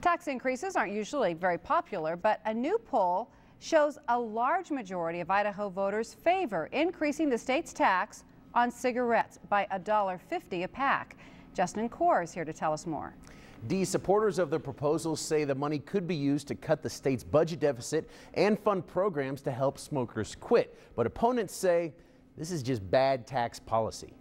Tax increases aren't usually very popular, but a new poll shows a large majority of Idaho voters favor increasing the state's tax on cigarettes by $1.50 a pack. Justin Core is here to tell us more. D supporters of the proposal say the money could be used to cut the state's budget deficit and fund programs to help smokers quit. But opponents say this is just bad tax policy.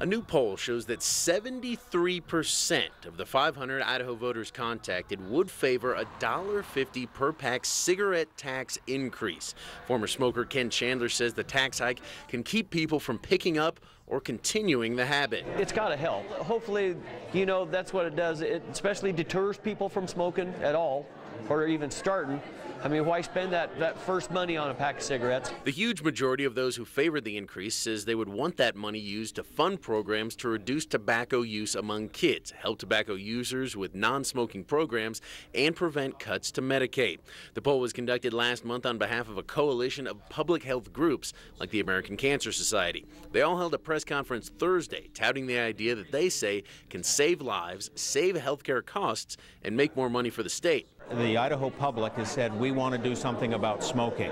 A new poll shows that 73% of the 500 Idaho voters contacted would favor a $1.50 per pack cigarette tax increase. Former smoker Ken Chandler says the tax hike can keep people from picking up or continuing the habit. It's got to help. Hopefully, you know, that's what it does. It especially deters people from smoking at all or even starting. I mean, why spend that, that first money on a pack of cigarettes? The huge majority of those who favored the increase says they would want that money used to fund programs to reduce tobacco use among kids, help tobacco users with non-smoking programs, and prevent cuts to Medicaid. The poll was conducted last month on behalf of a coalition of public health groups like the American Cancer Society. They all held a press conference Thursday touting the idea that they say can save lives, save healthcare costs, and make more money for the state the Idaho public has said we want to do something about smoking.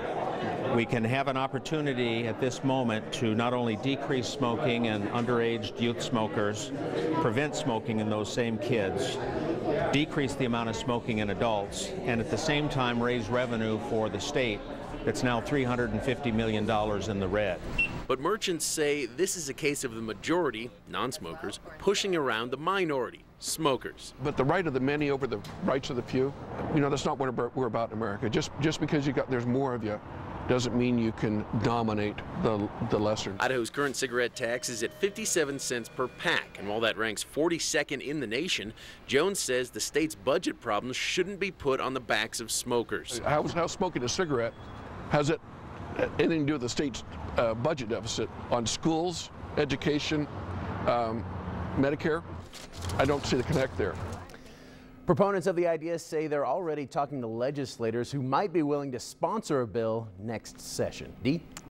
We can have an opportunity at this moment to not only decrease smoking and underage youth smokers, prevent smoking in those same kids, decrease the amount of smoking in adults, and at the same time raise revenue for the state that's now $350 million in the red. But merchants say this is a case of the majority, non-smokers, pushing around the minority, smokers. But the right of the many over the rights of the few, you know, that's not what we're about in America. Just just because you got there's more of you doesn't mean you can dominate the, the lesser. Idaho's current cigarette tax is at 57 cents per pack, and while that ranks 42nd in the nation, Jones says the state's budget problems shouldn't be put on the backs of smokers. How, how smoking a cigarette has it anything to do with the state's uh, budget deficit on schools, education, um, Medicare? I don't see the connect there. Proponents of the idea say they're already talking to legislators who might be willing to sponsor a bill next session. D?